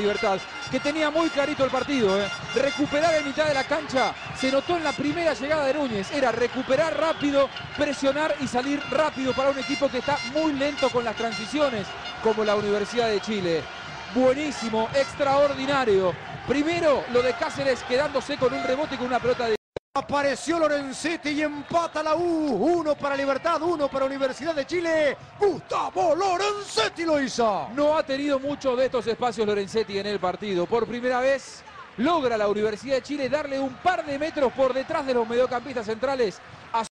Libertad, que tenía muy clarito el partido. ¿eh? Recuperar en mitad de la cancha, se notó en la primera llegada de Núñez, era recuperar rápido, presionar y salir rápido para un equipo que está muy lento con las transiciones, como la Universidad de Chile. Buenísimo, extraordinario. Primero lo de Cáceres quedándose con un rebote y con una pelota de... Apareció Lorenzetti y empata la U. Uno para Libertad, uno para Universidad de Chile. Gustavo Lorenzetti lo hizo. No ha tenido muchos de estos espacios Lorenzetti en el partido. Por primera vez logra la Universidad de Chile darle un par de metros por detrás de los mediocampistas centrales